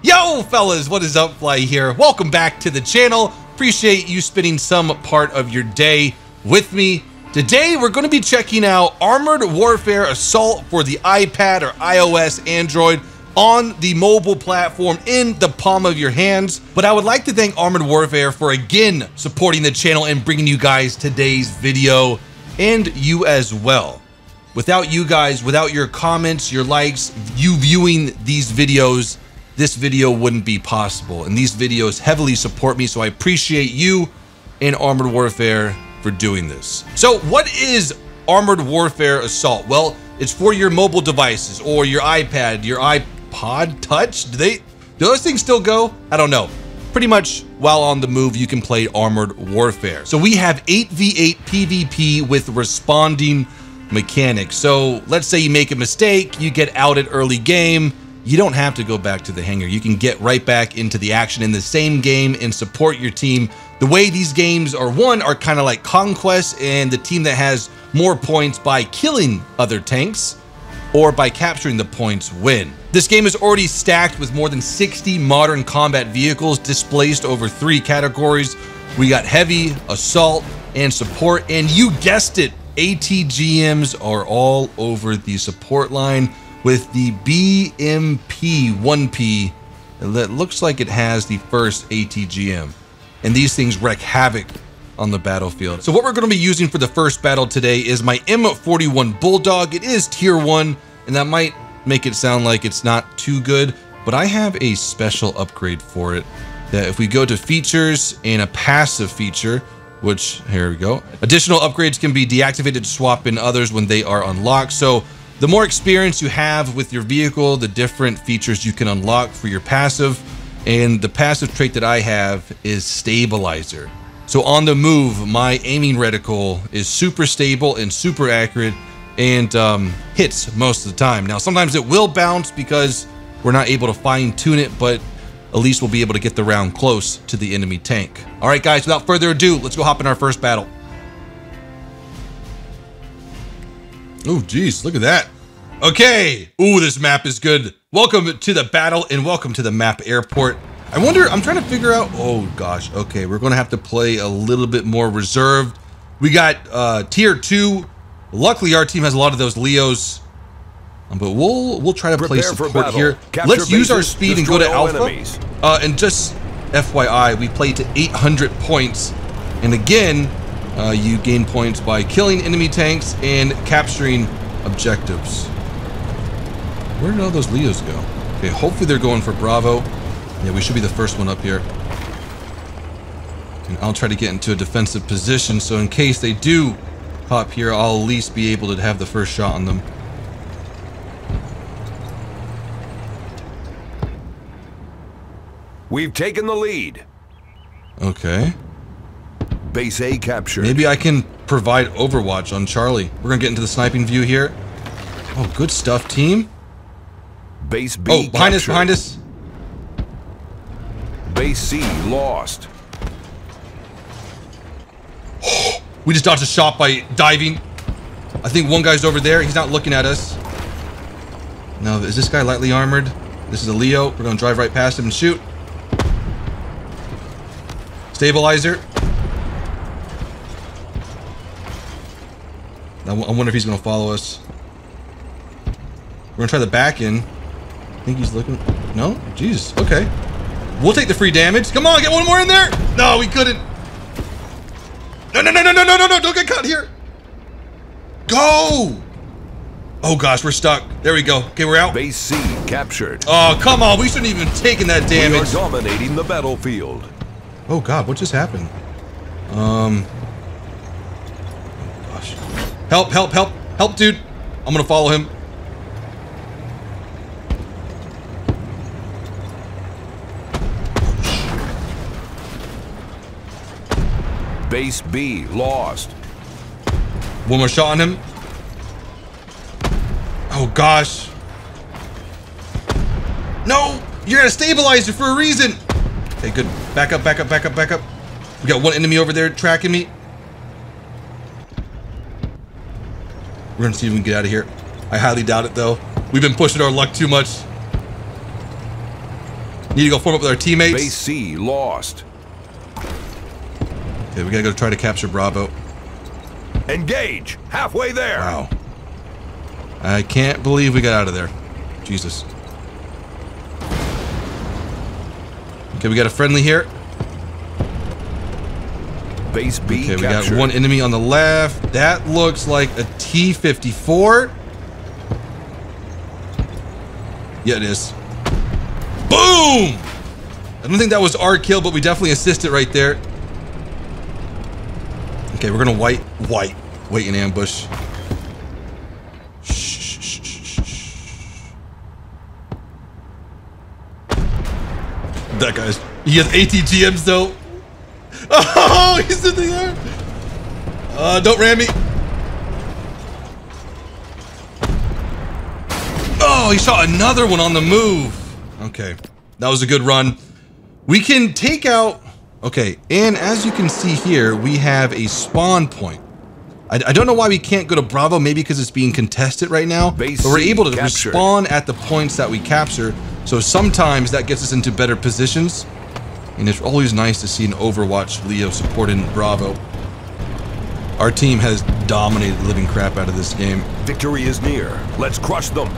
Yo, fellas, what is up? Phly here. Welcome back to the channel. Appreciate you spending some part of your day with me. Today, we're going to be checking out Armored Warfare Assault for the iPad or iOS, Android, on the mobile platform in the palm of your hands. But I would like to thank Armored Warfare for again supporting the channel and bringing you guys today's video and you as well. Without you guys, without your comments, your likes, you viewing these videos, this video wouldn't be possible. And these videos heavily support me, so I appreciate you and Armored Warfare for doing this. So what is Armored Warfare Assault? Well, it's for your mobile devices or your iPad, your iPod Touch. Do they do those things still go? I don't know. Pretty much while on the move, you can play Armored Warfare. So we have 8v8 PvP with respawning mechanics. So let's say you make a mistake, you get outed early game, you don't have to go back to the hangar. You can get right back into the action in the same game and support your team. The way these games are won are kind of like Conquest and the team that has more points by killing other tanks or by capturing the points win. This game is already stacked with more than 60 modern combat vehicles displaced over three categories. We got heavy, assault, and support, and you guessed it, ATGMs are all over the support line with the BMP 1P that looks like it has the first ATGM. And these things wreak havoc on the battlefield. So what we're going to be using for the first battle today is my M41 Bulldog. It is tier 1 and that might make it sound like it's not too good, but I have a special upgrade for it that if we go to features and a passive feature, which here we go. Additional upgrades can be deactivated to swap in others when they are unlocked. So the more experience you have with your vehicle, the different features you can unlock for your passive. And the passive trait that I have is stabilizer. So on the move, my aiming reticle is super stable and super accurate and um, hits most of the time. Now, sometimes it will bounce because we're not able to fine tune it, but at least we'll be able to get the round close to the enemy tank. All right, guys, without further ado, let's go hop in our first battle. Oh, geez, look at that. Okay. Ooh, this map is good. Welcome to the battle and welcome to the map airport. I wonder, I'm trying to figure out, oh gosh, okay, we're going to have to play a little bit more reserved. We got uh, tier two. Luckily, our team has a lot of those Leos. Um, but we'll we'll try to play Prepare for support here. Capture Let's use our speed and go to alpha. Uh, and just FYI, we play to 800 points. And again, uh, you gain points by killing enemy tanks and capturing objectives. Where did all those Leos go? Okay, hopefully they're going for Bravo. Yeah, we should be the first one up here. And I'll try to get into a defensive position, so in case they do pop here, I'll at least be able to have the first shot on them. We've taken the lead. Okay. Base A captured. Maybe I can provide Overwatch on Charlie. We're gonna get into the sniping view here. Oh, good stuff, team. Base B Oh, behind us, behind us. Base C lost. We just dodged a shot by diving. I think one guy's over there. He's not looking at us. No, is this guy lightly armored? This is a Leo. We're gonna drive right past him and shoot. Stabilizer. I wonder if he's gonna follow us. We're gonna try the back in. I think he's looking. No? Jesus. Okay. We'll take the free damage. Come on, get one more in there. No, we couldn't. No, no, no, no, no, no, no, no, don't get caught here. Go. Oh gosh, we're stuck. There we go. Okay, we're out. Base C captured. Oh, come on. We shouldn't even taken that damage. We are dominating the battlefield. Oh god, what just happened? Um. Help, help, help, help, dude. I'm gonna follow him. Base B lost. One more shot on him. Oh gosh. No! You're gonna stabilize it for a reason! Okay, good. Back up, back up, back up, back up. We got one enemy over there tracking me. We're gonna see if we can get out of here. I highly doubt it though. We've been pushing our luck too much. Need to go form up with our teammates. Base C lost. Okay, we gotta go try to capture Bravo. Engage. Halfway there. Wow. I can't believe we got out of there. Jesus. Okay, we got a friendly here. Base B Okay, we captured. got one enemy on the left. That looks like a T-54. Yeah, it is. Boom! I don't think that was our kill, but we definitely assisted right there. Okay, we're gonna white, white, wait in ambush. Shh. That guy's, he has ATGMs though. Oh, he's in the air. Uh, don't ram me. Oh, he shot another one on the move. Okay, that was a good run. We can take out. Okay, and as you can see here, we have a spawn point. I, I don't know why we can't go to Bravo. Maybe because it's being contested right now. Base but we're able to captured. respawn at the points that we capture. So sometimes that gets us into better positions. And it's always nice to see an Overwatch Leo supporting Bravo. Our team has dominated the living crap out of this game. Victory is near. Let's crush them.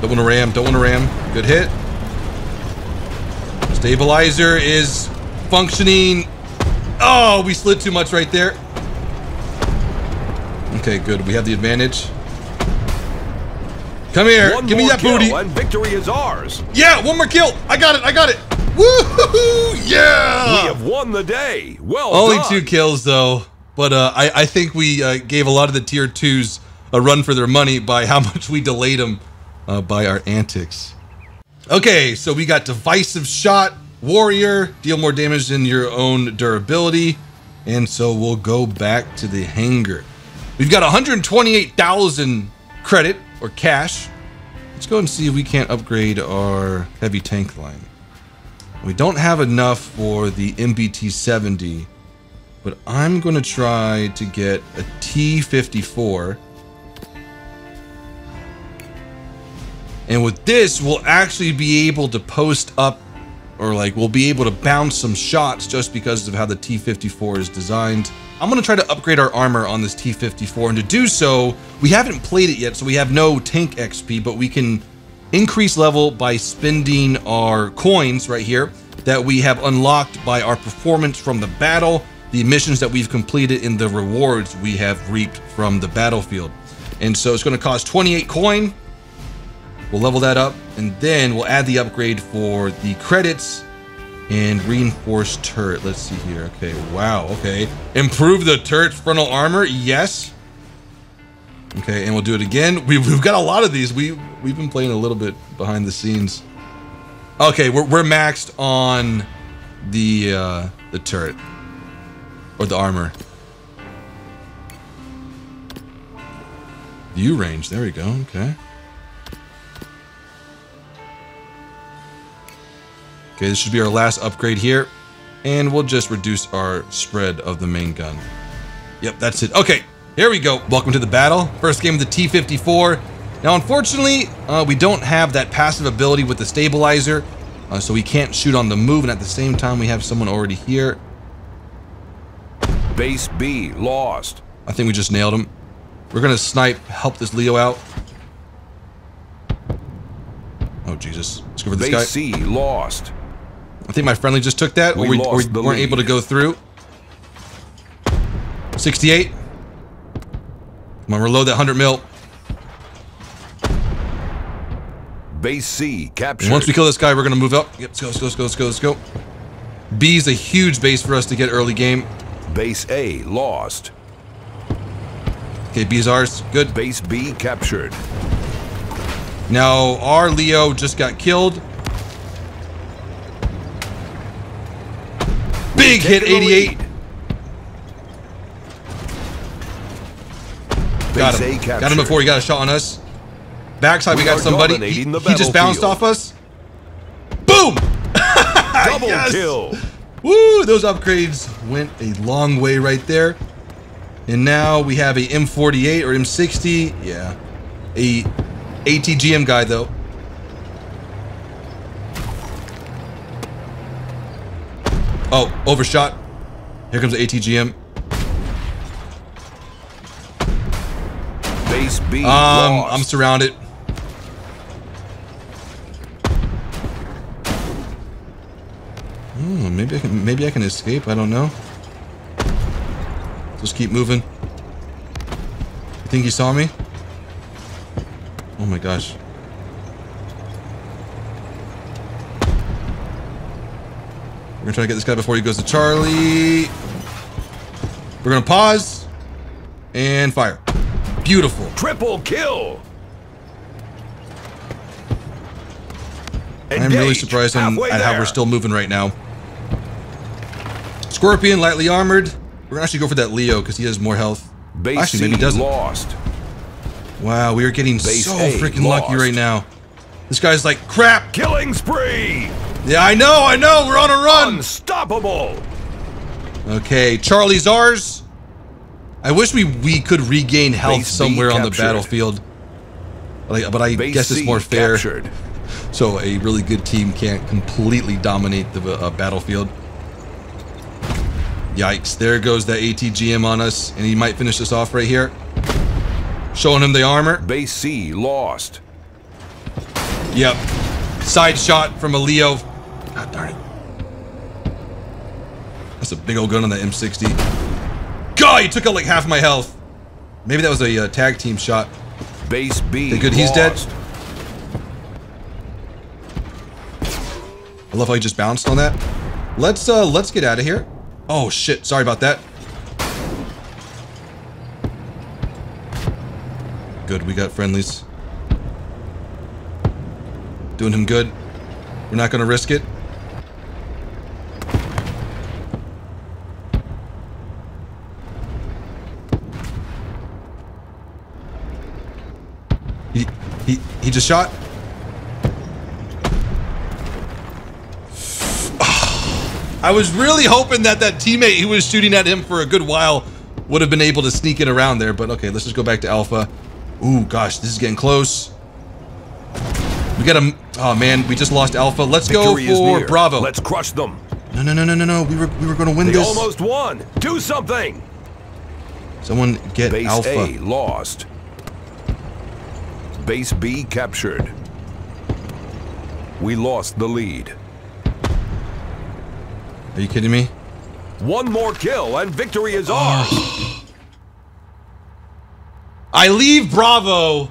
Don't want to ram, don't want to ram. Good hit. Stabilizer is functioning. Oh, we slid too much right there. Okay, good. We have the advantage. Come here. One Give me that booty. and victory is ours. Yeah, one more kill. I got it. I got it. Woo! Yeah. We have won the day. Well Only done. two kills though, but uh, I, I think we uh, gave a lot of the tier twos a run for their money by how much we delayed them uh, by our antics. Okay, so we got divisive shot, warrior, deal more damage than your own durability, and so we'll go back to the hangar. We've got 128,000 credit or cash. Let's go and see if we can't upgrade our heavy tank line. We don't have enough for the MBT 70, but I'm going to try to get a T54. And with this, we'll actually be able to post up or like we'll be able to bounce some shots just because of how the T54 is designed. I'm going to try to upgrade our armor on this T54 and to do so, we haven't played it yet so we have no tank XP, but we can increase level by spending our coins right here that we have unlocked by our performance from the battle, the missions that we've completed and the rewards we have reaped from the battlefield. And so it's going to cost 28 coin We'll level that up and then we'll add the upgrade for the credits and reinforced turret. Let's see here. Okay, wow, okay. Improve the turret's frontal armor, yes. Okay, and we'll do it again. We've, we've got a lot of these. We, we've been playing a little bit behind the scenes. Okay, we're, we're maxed on the, uh, the turret or the armor. View range, there we go, okay. Okay, this should be our last upgrade here. And we'll just reduce our spread of the main gun. Yep, that's it. Okay, here we go. Welcome to the battle. First game of the T-54. Now, unfortunately, uh, we don't have that passive ability with the stabilizer. Uh, so we can't shoot on the move. And at the same time, we have someone already here. Base B lost. I think we just nailed him. We're going to snipe, help this Leo out. Oh, Jesus. Let's go for this Base guy. C lost. I think my friendly just took that, We we, we weren't able to go through. 68. Come on, reload that 100 mil. Base C And captured. once we kill this guy, we're gonna move up. Yep, let's go, let's go, let's go, let's go, let's go. B is a huge base for us to get early game. Base A lost. Okay, B is ours. Good. Base B captured. Now our Leo just got killed. Big hit, 88. Got him. Got him before he got a shot on us. Backside, we, We got somebody. He, he just bounced off us. Boom! Double Yes. kill. Woo! Those upgrades went a long way right there. And now we have a M48 or M60. Yeah. A ATGM guy, though. Oh, overshot. Here comes the ATGM. Base B Um, lost. I'm surrounded. Hmm, maybe I can maybe I can escape. I don't know. Just keep moving. You think he saw me? Oh my gosh. We're gonna try to get this guy before he goes to Charlie. We're gonna pause and fire. Beautiful. Triple kill. I'm really surprised on, at how we're still moving right now. Scorpion, lightly armored. We're gonna actually go for that Leo because he has more health. Base actually, maybe he doesn't. lost. Wow, we are getting Base so freaking lucky right now. This guy's like, crap. Killing spree. Yeah, I know, I know. We're on a run. Unstoppable. Okay, Charlie's ours. I wish we we could regain health Base somewhere on the battlefield. Like, but I Base guess it's more fair. captured. So a really good team can't completely dominate the uh, battlefield. Yikes, there goes that ATGM on us, and he might finish us off right here. Showing him the armor. Base C lost. Yep. Side shot from a Leo. God darn it. That's a big old gun on that M60. God, he took out like half my health. Maybe that was a uh, tag team shot. Base B good, he's dead. I love how he just bounced on that. Let's uh let's get out of here. Oh shit, sorry about that. Good, we got friendlies. Doing him good. We're not gonna risk it. He he he just shot. I was really hoping that that teammate who was shooting at him for a good while would have been able to sneak it around there, but okay, let's just go back to Alpha. Ooh, gosh, this is getting close. We got a... Oh, man, we just lost Alpha. Let's Victory go for. Bravo. Let's crush them. No, no, no, no, no, no. We were, we were going to win They this. almost won. Do something. Someone get Base Alpha. A lost. Base B captured. We lost the lead. Are you kidding me? One more kill and victory is ours. I leave Bravo.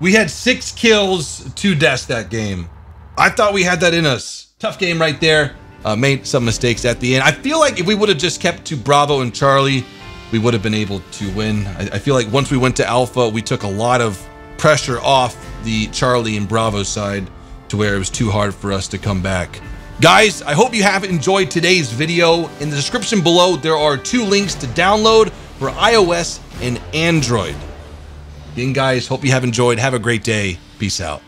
We had six kills, two deaths that game. I thought we had that in us. Tough game right there. Uh, made some mistakes at the end. I feel like if we would have just kept to Bravo and Charlie, we would have been able to win. I, I feel like once we went to Alpha, we took a lot of pressure off the Charlie and Bravo side to where it was too hard for us to come back. Guys, I hope you have enjoyed today's video. In the description below, there are two links to download for iOS and Android. Again, guys, hope you have enjoyed. Have a great day. Peace out.